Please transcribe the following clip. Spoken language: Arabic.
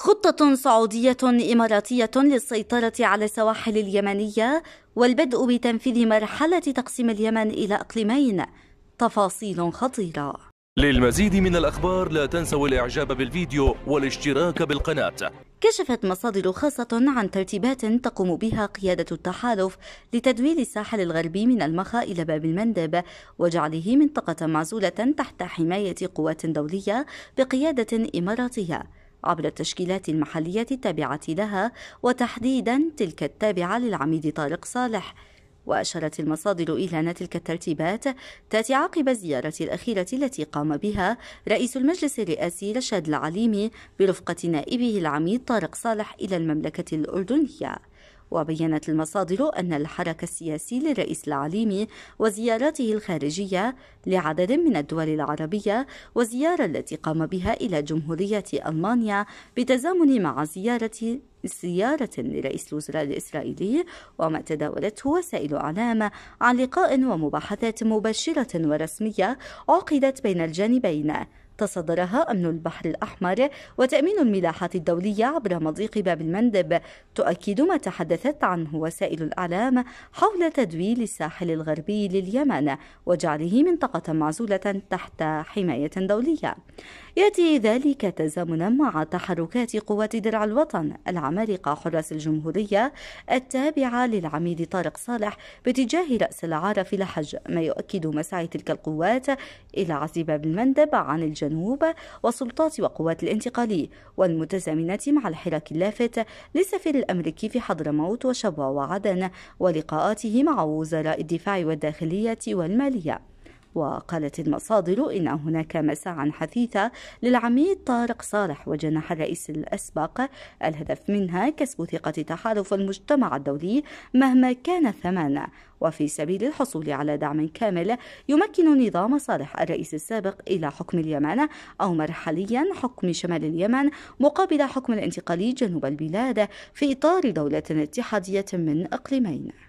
خطة سعودية إماراتية للسيطرة على السواحل اليمنية والبدء بتنفيذ مرحلة تقسيم اليمن إلى إقليمين. تفاصيل خطيرة. للمزيد من الأخبار لا تنسوا الإعجاب بالفيديو والاشتراك بالقناة. كشفت مصادر خاصة عن ترتيبات تقوم بها قيادة التحالف لتدويل الساحل الغربي من المخا إلى باب المندب وجعله منطقة معزولة تحت حماية قوات دولية بقيادة إماراتية. عبر التشكيلات المحلية التابعة لها وتحديدا تلك التابعة للعميد طارق صالح. وأشارت المصادر إلى أن تلك الترتيبات تأتي عقب الزيارة الأخيرة التي قام بها رئيس المجلس الرئاسي رشاد العليمي برفقة نائبه العميد طارق صالح إلى المملكة الأردنية. وبينت المصادر أن الحركة السياسي للرئيس العليمي وزياراته الخارجية لعدد من الدول العربية والزيارة التي قام بها إلى جمهورية ألمانيا بتزامن مع زيارة زيارة لرئيس الوزراء الإسرائيلي وما تداولته وسائل إعلام عن لقاء ومباحثات مباشرة ورسمية عقدت بين الجانبين. تصدرها أمن البحر الأحمر وتأمين الملاحة الدولية عبر مضيق باب المندب. تؤكد ما تحدثت عنه وسائل الإعلام حول تدويل الساحل الغربي لليمن وجعله منطقة معزولة تحت حماية دولية. يأتي ذلك تزامنا مع تحركات قوات درع الوطن العمالقة حراس الجمهورية التابعة للعميد طارق صالح باتجاه رأس العارف لحج. ما يؤكد مساعي تلك القوات إلى عزل باب المندب عن الجنوب الجنوب وسلطات وقوات الانتقالي والمتزامنة مع الحراك اللافت للسفير الأمريكي في حضرموت وشبوة وعدن ولقاءاته مع وزراء الدفاع والداخلية والمالية. وقالت المصادر إن هناك مساعا حثيثة للعميد طارق صالح وجناح الرئيس الأسبق. الهدف منها كسب ثقة تحالف المجتمع الدولي مهما كان الثمن وفي سبيل الحصول على دعم كامل يمكن نظام صالح الرئيس السابق إلى حكم اليمن أو مرحليا حكم شمال اليمن مقابل حكم الانتقالي جنوب البلاد في إطار دولة اتحادية من إقليمين.